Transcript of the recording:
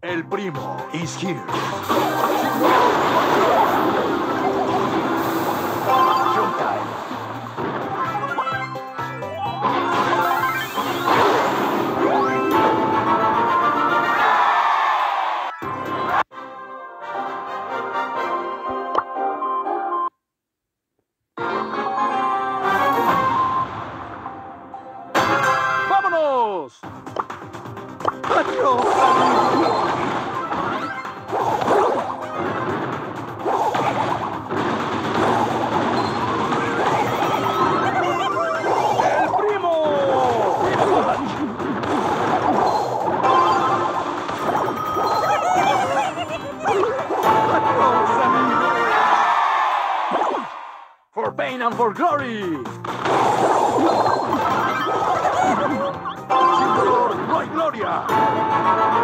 El primo is here. For pain and for glory! Sin